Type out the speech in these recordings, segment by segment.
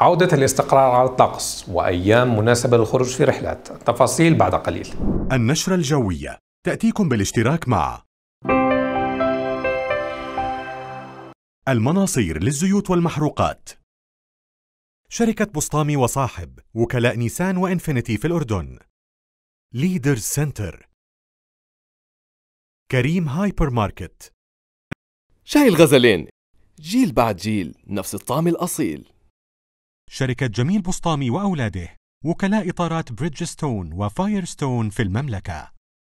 عودة الاستقرار على الطقس وأيام مناسبة للخروج في رحلات. التفاصيل بعد قليل. النشرة الجوية. تأتيكم بالاشتراك مع المناصير للزيوت والمحروقات. شركة بسطامي وصاحب وكلاء نيسان وإنفينيتي في الأردن. ليدرز سنتر. كريم هايبر ماركت. شاي الغزلين جيل بعد جيل نفس الطعم الأصيل. شركة جميل بسطامي وأولاده وكلاء إطارات بريدجستون وفايرستون في المملكة.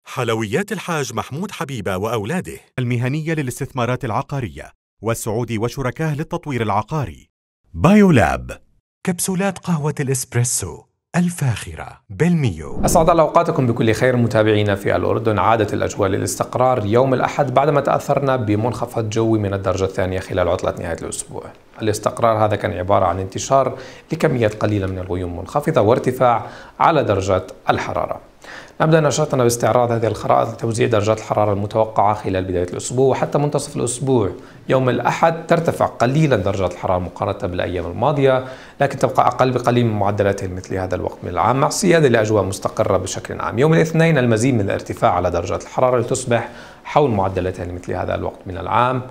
حلويات الحاج محمود حبيبة وأولاده. المهنية للاستثمارات العقارية والسعودي وشركاه للتطوير العقاري. بايولاب كبسولات قهوة الإسبريسو. الفاخرة بالميو أسعد الله أوقاتكم بكل خير متابعينا في الأردن. عادت الأجواء للاستقرار يوم الأحد بعدما تأثرنا بمنخفض جوي من الدرجة الثانية خلال عطلة نهاية الأسبوع. الاستقرار هذا كان عبارة عن انتشار لكميات قليلة من الغيوم منخفضة وارتفاع على درجات الحرارة. نبدأ نشاطنا باستعراض هذه الخرائط لتوزيع درجات الحرارة المتوقعة خلال بداية الأسبوع وحتى منتصف الأسبوع يوم الأحد ترتفع قليلا درجات الحرارة مقارنة بالأيام الماضية لكن تبقى أقل بقليل من معدلاتها مثل هذا الوقت من العام مع سيادة لأجواء مستقرة بشكل عام. يوم الاثنين المزيد من الارتفاع على درجات الحرارة لتصبح حول معدلاتها مثل هذا الوقت من العام.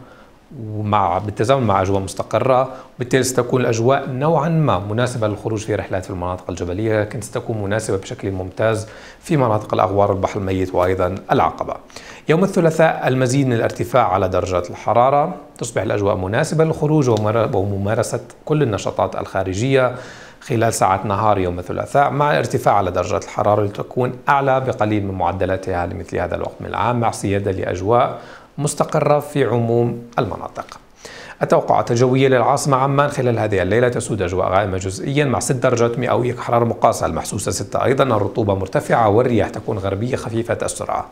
ومع بالتزامن مع أجواء مستقرة وبالتالي ستكون الأجواء نوعا ما مناسبة للخروج في رحلات في المناطق الجبلية لكن ستكون مناسبة بشكل ممتاز في مناطق الأغوار البحر الميت وأيضا العقبة. يوم الثلاثاء المزيد من الارتفاع على درجات الحرارة تصبح الأجواء مناسبة للخروج وممارسة كل النشاطات الخارجية خلال ساعات نهار يوم الثلاثاء مع ارتفاع على درجات الحرارة لتكون أعلى بقليل من معدلاتها لمثل هذا الوقت من العام مع سيادة لأجواء مستقرة في عموم المناطق. التوقعات الجوية للعاصمة عمان خلال هذه الليلة تسود أجواء غائمة جزئيا مع 6 درجات مئوية كحرارة مقاسة المحسوسة 6 أيضا الرطوبة مرتفعة والرياح تكون غربية خفيفة السرعة.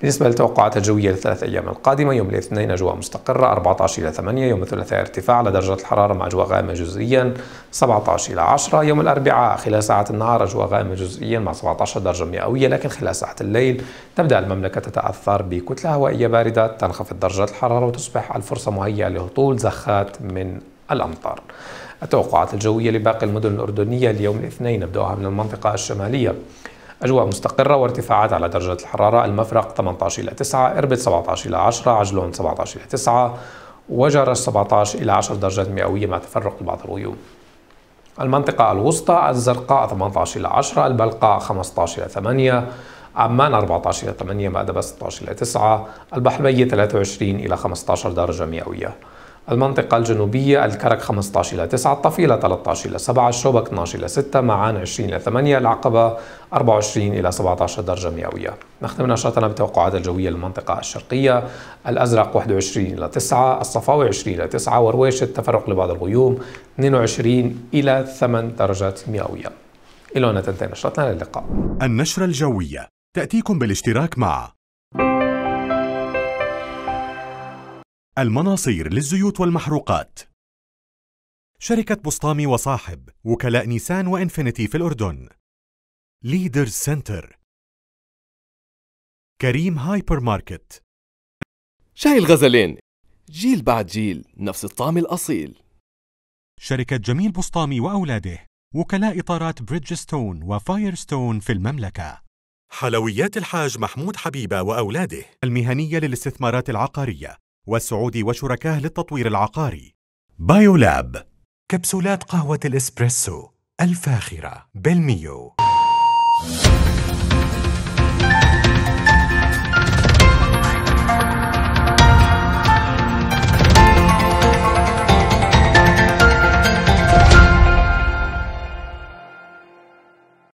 بالنسبة للتوقعات الجوية للثلاث أيام القادمة يوم الاثنين أجواء مستقرة 14 إلى 8 يوم الثلاثاء ارتفاع على درجة الحرارة مع أجواء غائمة جزئيا 17 إلى 10 يوم الأربعاء خلال ساعات النهار أجواء غائمة جزئيا مع 17 درجة مئوية لكن خلال ساعات الليل تبدأ المملكة تتأثر بكتلة هوائية باردة تنخفض درجات الحرارة وتصبح الفرصة مهيئة لهطول زخات من الأمطار. التوقعات الجوية لباقي المدن الأردنية اليوم الاثنين نبدأها من المنطقة الشمالية. أجواء مستقرة وارتفاعات على درجة الحرارة المفرق 18 إلى 9 إربد 17 إلى 10 عجلون 17 إلى 9 وجرش 17 إلى 10 درجات مئوية مع تفرق لبعض الغيوم. المنطقة الوسطى الزرقاء 18 إلى 10 البلقاء 15 إلى 8 عمان 14 إلى 8 مأدبة 16 إلى 9 البحر الميت 23 إلى 15 درجة مئوية. المنطقة الجنوبية الكرك 15 إلى 9 الطفيلة 13 إلى 7 الشوبك 12 إلى 6 معان 20 إلى 8 العقبة 24 إلى 17 درجة مئوية. نختم نشاطنا بتوقعات الجوية للمنطقة الشرقية. الأزرق 21 إلى 9 الصفاوي 20 إلى 9 ورويشة تفرق لبعض الغيوم 22 إلى 8 درجات مئوية. إلى هنا تنتهي نشرتنا للقاء النشرة الجوية. تأتيكم بالاشتراك مع المناصير للزيوت والمحروقات. شركة بسطامي وصاحب وكلاء نيسان وإنفينيتي في الأردن. ليدرز سنتر كريم هايبر ماركت. شاي الغزلين. جيل بعد جيل نفس الطعم الأصيل. شركة جميل بسطامي وأولاده وكلاء إطارات بريدجستون وفايرستون في المملكة. حلويات الحاج محمود حبيبة وأولاده. المهنية للاستثمارات العقارية. والسعود وشركاه للتطوير العقاري. بايولاب. كبسولات قهوة الإسبريسو الفاخرة بالميو.